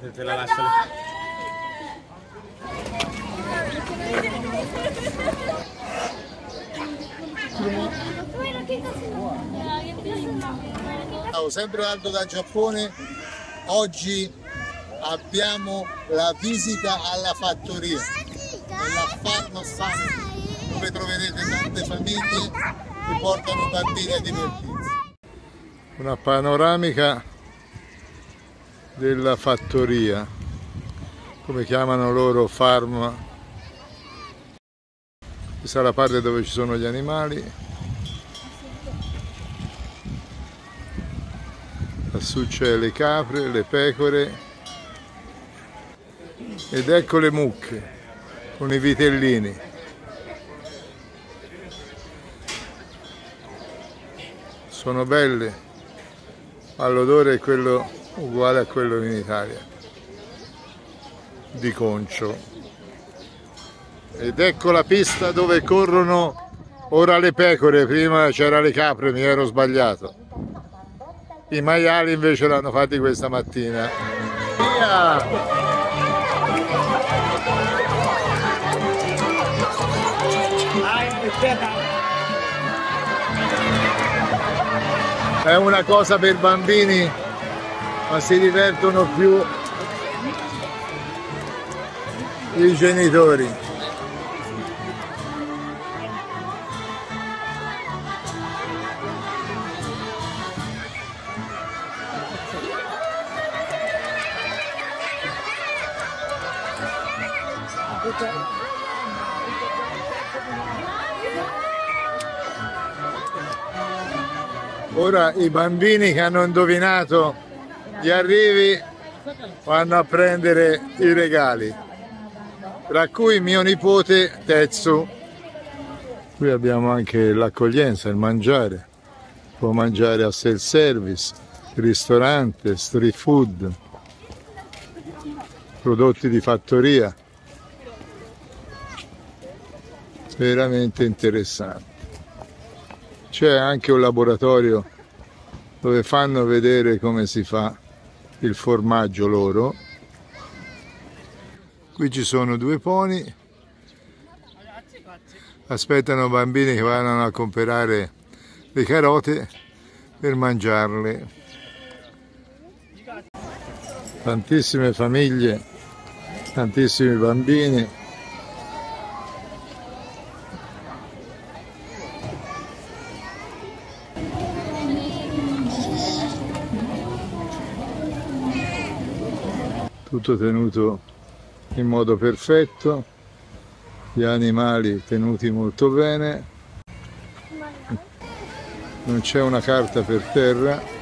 Te la lascio. Ciao, sempre Aldo da Giappone. Oggi abbiamo la visita alla fattoria della Farm Family dove troverete tante famiglie che portano bambini a divertirsi. Una panoramica della fattoria, come chiamano loro farm. Questa è la parte dove ci sono gli animali. Lassù c'è le capre, le pecore ed ecco le mucche con i vitellini. Sono belle, ma l'odore è quello uguale a quello in Italia, di concio. Ed ecco la pista dove corrono ora le pecore, prima c'era le capre, mi ero sbagliato. I maiali invece l'hanno fatti questa mattina. Via! È una cosa per bambini, ma si divertono più i genitori. Ora i bambini che hanno indovinato gli arrivi vanno a prendere i regali, tra cui mio nipote Tetsu. Qui abbiamo anche l'accoglienza, il mangiare, può mangiare a self-service, ristorante, street food, prodotti di fattoria. Veramente interessante. C'è anche un laboratorio dove fanno vedere come si fa il formaggio loro. Qui ci sono due pony, aspettano bambini che vanno a comprare le carote per mangiarle. Tantissime famiglie, tantissimi bambini. Tutto tenuto in modo perfetto, gli animali tenuti molto bene, non c'è una carta per terra.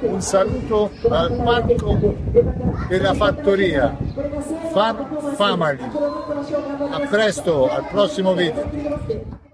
Un saluto dal parco della fattoria Farm Family. A presto, al prossimo video.